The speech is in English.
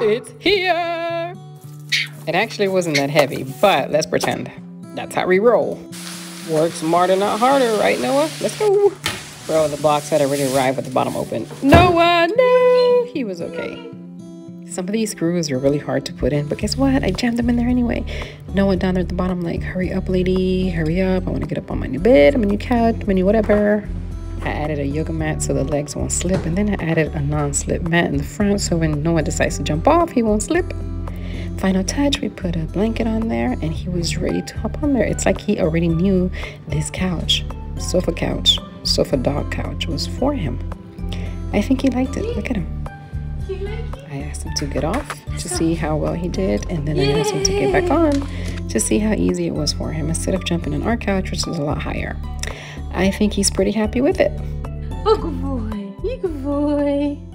It's here! It actually wasn't that heavy, but let's pretend. That's how we roll. Work smarter, not harder, right, Noah? Let's go. Bro, the box had already arrived with the bottom open. Noah, no! He was okay. Some of these screws are really hard to put in, but guess what? I jammed them in there anyway. Noah down there at the bottom, like, hurry up, lady, hurry up. I want to get up on my new bed, my new couch, my new whatever. I added a yoga mat so the legs won't slip, and then I added a non-slip mat in the front so when Noah decides to jump off, he won't slip. Final touch, we put a blanket on there, and he was ready to hop on there. It's like he already knew this couch, sofa couch, sofa dog couch was for him. I think he liked it. Look at him. I asked him to get off to see how well he did, and then I asked him to get back on to see how easy it was for him instead of jumping on our couch, which is a lot higher. I think he's pretty happy with it. Oh, good boy. You good boy.